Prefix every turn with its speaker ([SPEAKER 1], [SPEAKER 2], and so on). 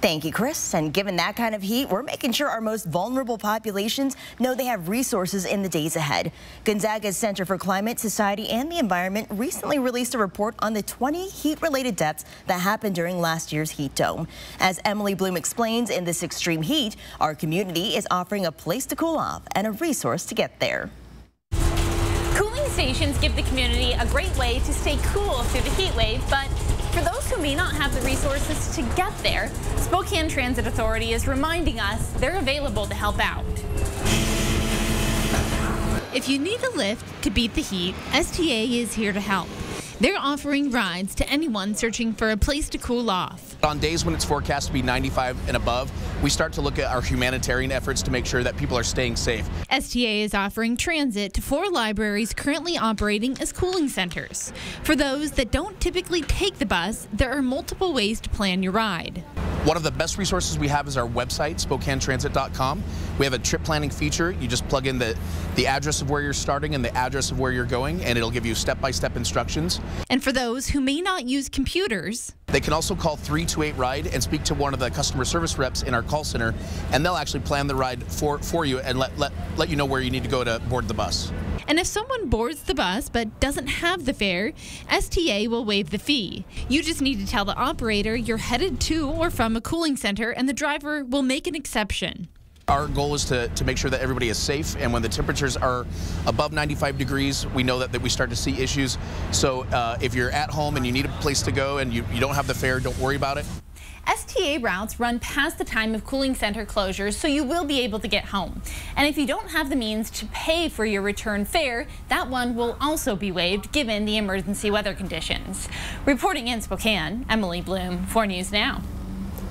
[SPEAKER 1] Thank you, Chris. And given that kind of heat, we're making sure our most vulnerable populations know they have resources in the days ahead. Gonzaga's Center for Climate, Society, and the Environment recently released a report on the 20 heat-related deaths that happened during last year's heat dome. As Emily Bloom explains, in this extreme heat, our community is offering a place to cool off and a resource to get there.
[SPEAKER 2] Cooling stations give the community a great way to stay cool through the heat wave, but for those who may not have the resources to get there, Spokane Transit Authority is reminding us they're available to help out.
[SPEAKER 3] If you need a lift to beat the heat, STA is here to help. They're offering rides to anyone searching for a place to cool off.
[SPEAKER 4] On days when it's forecast to be 95 and above, we start to look at our humanitarian efforts to make sure that people are staying safe.
[SPEAKER 3] STA is offering transit to four libraries currently operating as cooling centers. For those that don't typically take the bus, there are multiple ways to plan your ride.
[SPEAKER 4] One of the best resources we have is our website, SpokaneTransit.com. We have a trip planning feature. You just plug in the, the address of where you're starting and the address of where you're going, and it'll give you step-by-step instructions.
[SPEAKER 3] And for those who may not use computers,
[SPEAKER 4] they can also call 328-RIDE and speak to one of the customer service reps in our call center, and they'll actually plan the ride for, for you and let, let, let you know where you need to go to board the bus.
[SPEAKER 3] And if someone boards the bus but doesn't have the fare, STA will waive the fee. You just need to tell the operator you're headed to or from a cooling center, and the driver will make an exception.
[SPEAKER 4] Our goal is to, to make sure that everybody is safe, and when the temperatures are above 95 degrees, we know that, that we start to see issues. So uh, if you're at home and you need a place to go and you, you don't have the fare, don't worry about it.
[SPEAKER 2] STA routes run past the time of cooling center closures, so you will be able to get home. And if you don't have the means to pay for your return fare, that one will also be waived given the emergency weather conditions. Reporting in Spokane, Emily Bloom, 4 News Now.